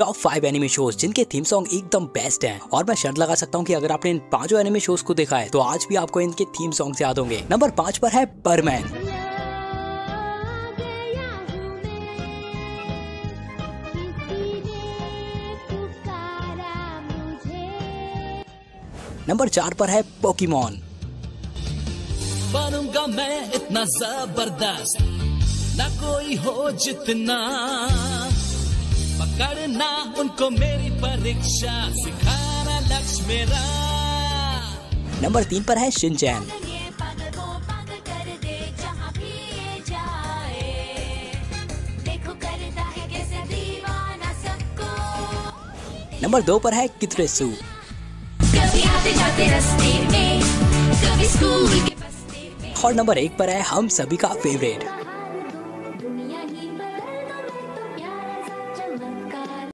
Top five anime shows जिनके theme song एकदम best हैं। और मैं शर्त लगा सकता हूँ कि अगर आपने इन पाँचों एनिमे शोज़ को देखा है तो आज भी आपको इनके थीम सॉन्ग याद होंगे। नंबर पाँच पर है परमैन नंबर चार पर है पोकीमोन बनूँगा मैं इतना ज़बरदस्त, ना कोई हो जितना पकड़ना उनको मेरी परीक्षा, सिखाना लक्ष्य मेरा नंबर तीन पर है शिनचैन। नंबर दो पर है कितरेसू कभी आते जाते रस्ते में कभी स्कूल के बस्ते में और नंबर एक पर है हम सभी का फेवरेट